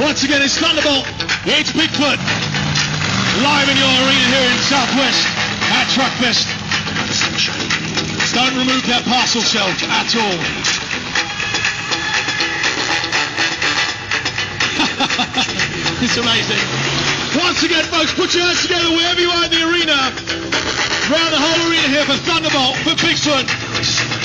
Once again, it's Thunderbolt. It's Bigfoot. Live in your arena here in Southwest at Truckfest. Don't remove that parcel shelf at all. it's amazing. Once again, folks, put your hands together wherever you are in the arena. Round the whole arena here for Thunderbolt, for Bigfoot.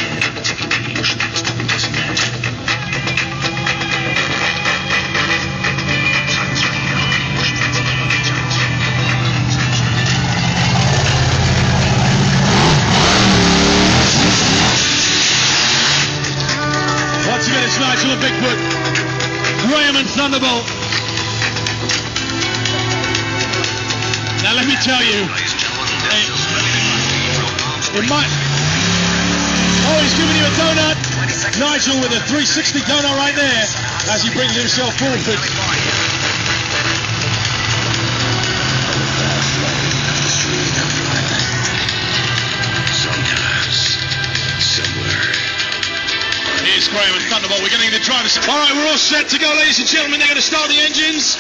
And Bigfoot. Graham and Thunderbolt. Now let me tell you, it, it might. Oh, he's giving you a donut. Nigel with a 360 donut right there as he brings himself forward. Graham and Thunderbolt. We're getting the drivers. All right, we're all set to go, ladies and gentlemen. They're going to start the engines.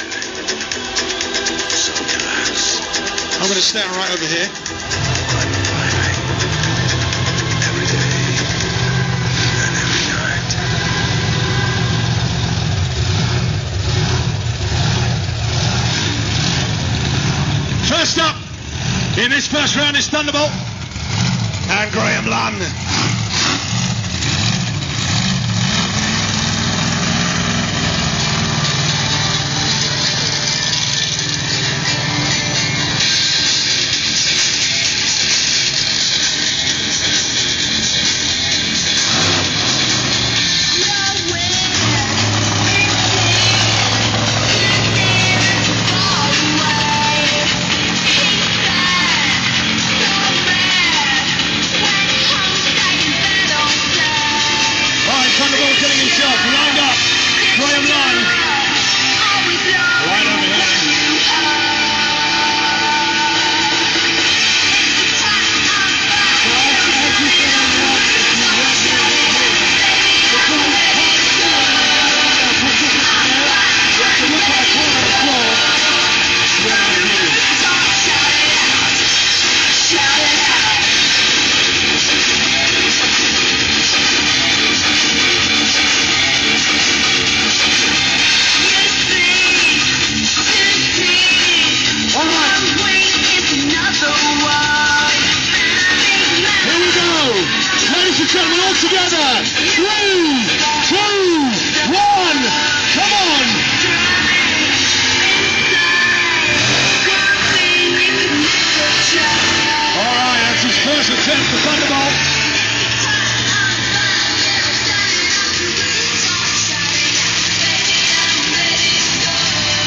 I'm going to stand right over here. Every day. And every night. First up in this first round is Thunderbolt and Graham Lunn.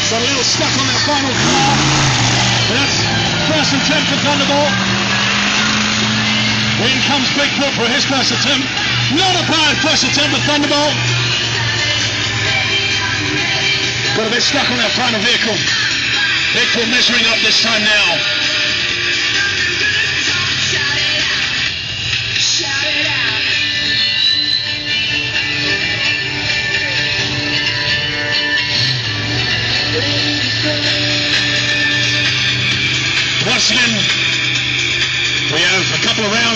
Got a little stuck on that final car. That's first attempt for Thunderbolt. In comes Big Bigfoot for his first attempt. Not a bad first attempt for Thunderbolt. Got a bit stuck on that final vehicle. Bigfoot measuring up this time now.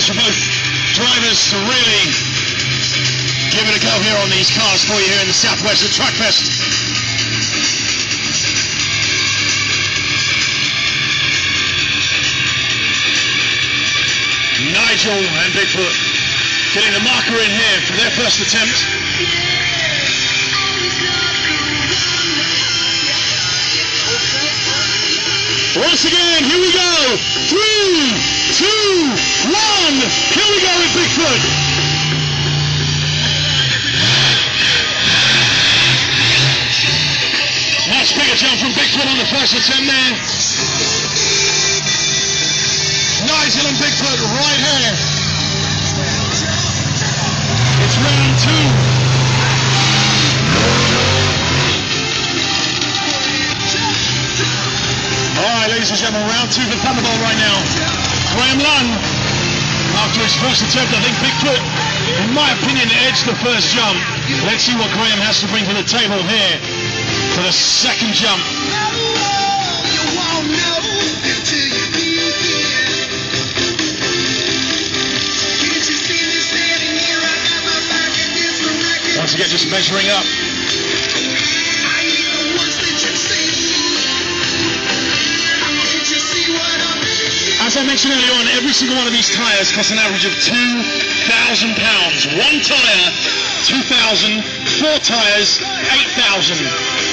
Of for both drivers to really give it a go here on these cars for you here in the Southwest at Truckfest. Nigel and Bigfoot getting the marker in here for their first attempt. Once again, here we go. Three, two, one. Here we go with Bigfoot. Nice bigger jump from Bigfoot on the first attempt there. Nigel and Bigfoot right here. It's round two. All right, ladies and gentlemen, round two for Thunderbolt right now. Graham Lunn, after his first attempt, I think Big Bigfoot, in my opinion, edged the first jump. Let's see what Graham has to bring to the table here. for the second jump. Once again, just measuring up. As I mentioned earlier on, every single one of these tyres costs an average of £2,000. One tyre, 2000 four tyres, 8000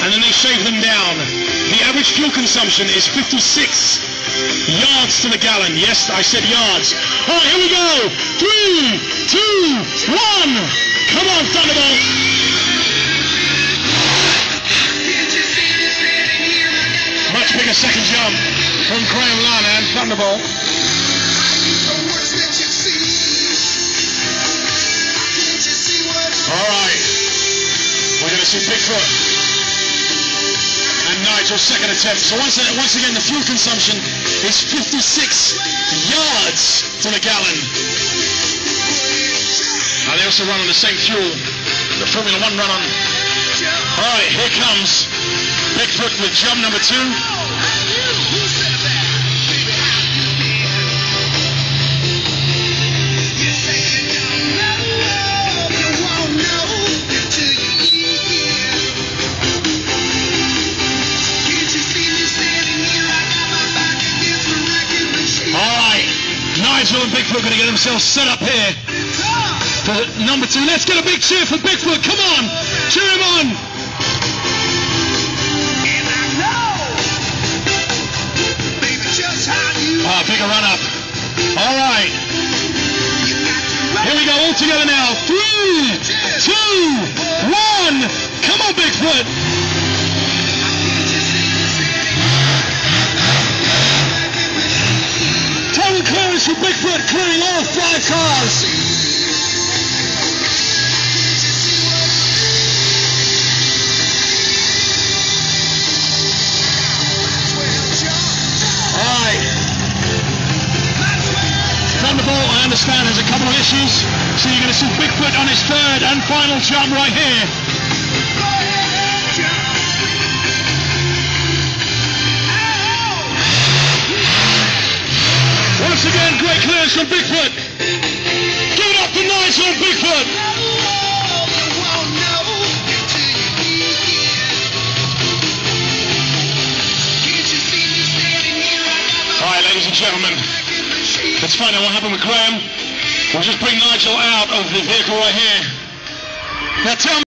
and then they shave them down. The average fuel consumption is 56 yards to the gallon. Yes, I said yards. All right, here we go. Three, two, one. Come on, Thunderbolt. Much bigger second jump from Graham Lana Thunderbolt. All right. We're to see Bigfoot and Nigel's second attempt. So once, once again, the fuel consumption is 56 yards to the gallon. And they also run on the same fuel the Formula One run on. All right, here comes Bigfoot with jump number two. And Bigfoot going to get themselves set up here for number two. Let's get a big cheer for Bigfoot. Come on, cheer him on. Ah, bigger run up. All right, here we go all together now. Three, two, one. Come on, Bigfoot. For Bigfoot, clearing all five cars. Understand, has a couple of issues. So you're going to see Bigfoot on his third and final jump right here. From Bigfoot. Give it up and Bigfoot. All right, ladies and gentlemen, let's find out what happened with Graham. We'll just bring Nigel out of the vehicle right here. Now tell me.